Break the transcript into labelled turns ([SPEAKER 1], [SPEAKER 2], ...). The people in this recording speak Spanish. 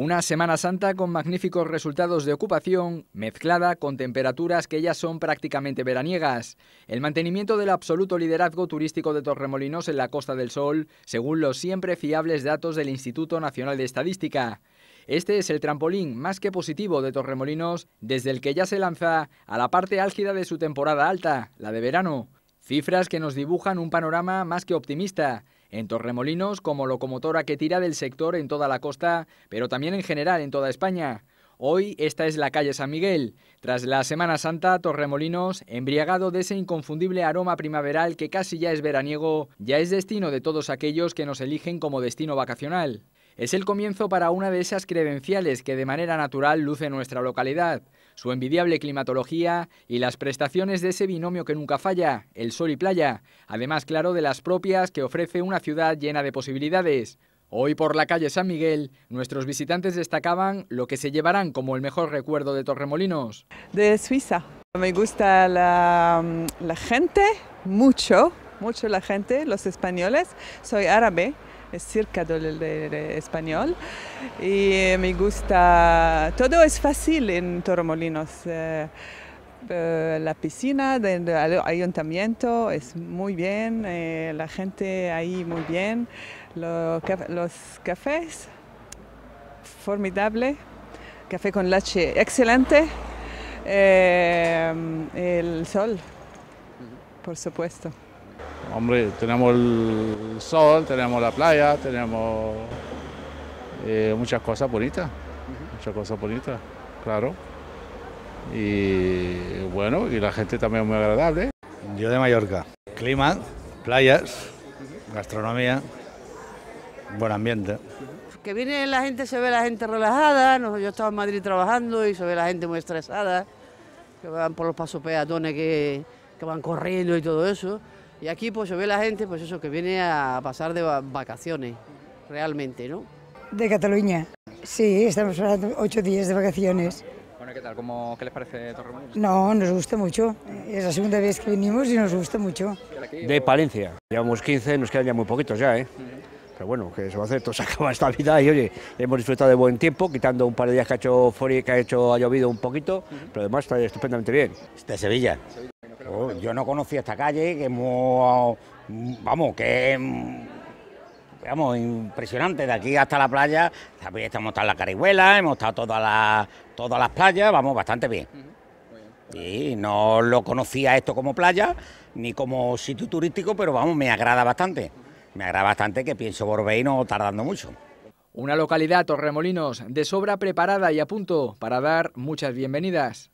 [SPEAKER 1] Una Semana Santa con magníficos resultados de ocupación, mezclada con temperaturas que ya son prácticamente veraniegas. El mantenimiento del absoluto liderazgo turístico de Torremolinos en la Costa del Sol, según los siempre fiables datos del Instituto Nacional de Estadística. Este es el trampolín más que positivo de Torremolinos desde el que ya se lanza a la parte álgida de su temporada alta, la de verano. Cifras que nos dibujan un panorama más que optimista. En Torremolinos, como locomotora que tira del sector en toda la costa, pero también en general en toda España. Hoy esta es la calle San Miguel. Tras la Semana Santa, Torremolinos, embriagado de ese inconfundible aroma primaveral que casi ya es veraniego, ya es destino de todos aquellos que nos eligen como destino vacacional. Es el comienzo para una de esas credenciales que de manera natural luce nuestra localidad, su envidiable climatología y las prestaciones de ese binomio que nunca falla, el sol y playa, además claro de las propias que ofrece una ciudad llena de posibilidades. Hoy por la calle San Miguel, nuestros visitantes destacaban lo que se llevarán como el mejor recuerdo de Torremolinos.
[SPEAKER 2] De Suiza. Me gusta la, la gente, mucho, mucho la gente, los españoles. Soy árabe, es cerca del, español y me gusta, todo es fácil en Torremolinos. Eh, eh, la piscina del ayuntamiento es muy bien, eh, la gente ahí muy bien, los cafés, formidable, café con leche excelente, el sol, por supuesto.
[SPEAKER 3] Hombre, tenemos el sol, tenemos la playa, tenemos eh, muchas cosas bonitas, muchas cosas bonitas, claro. Y bueno, y la gente también es muy agradable.
[SPEAKER 4] Yo de Mallorca. Clima, playas, gastronomía, buen ambiente.
[SPEAKER 5] Que viene la gente, se ve la gente relajada, yo estaba en Madrid trabajando y se ve la gente muy estresada, que van por los pasos peatones que, que van corriendo y todo eso. Y aquí pues se ve la gente, pues eso, que viene a pasar de vacaciones, realmente, ¿no?
[SPEAKER 6] De Cataluña. Sí, estamos ocho días de vacaciones.
[SPEAKER 1] Bueno, ¿qué tal? ¿Cómo, ¿Qué les parece Torremolinos?
[SPEAKER 6] No, nos gusta mucho. Es la segunda vez que venimos y nos gusta mucho.
[SPEAKER 7] De Palencia. Llevamos 15, nos quedan ya muy poquitos ya, ¿eh? Pero bueno, que se va a hacer, todo se acaba esta vida y oye, hemos disfrutado de buen tiempo, quitando un par de días que ha hecho, que ha, hecho, ha llovido un poquito, pero además está estupendamente bien.
[SPEAKER 8] De Sevilla. Oh, yo no conocía esta calle, que hemos, vamos, que vamos, impresionante, de aquí hasta la playa, estamos en la Carihuela, hemos estado todas las, todas las playas, vamos, bastante bien. Y no lo conocía esto como playa, ni como sitio turístico, pero vamos, me agrada bastante. Me agrada bastante que pienso volver y no tardando mucho.
[SPEAKER 1] Una localidad, Torremolinos, de sobra preparada y a punto para dar muchas bienvenidas.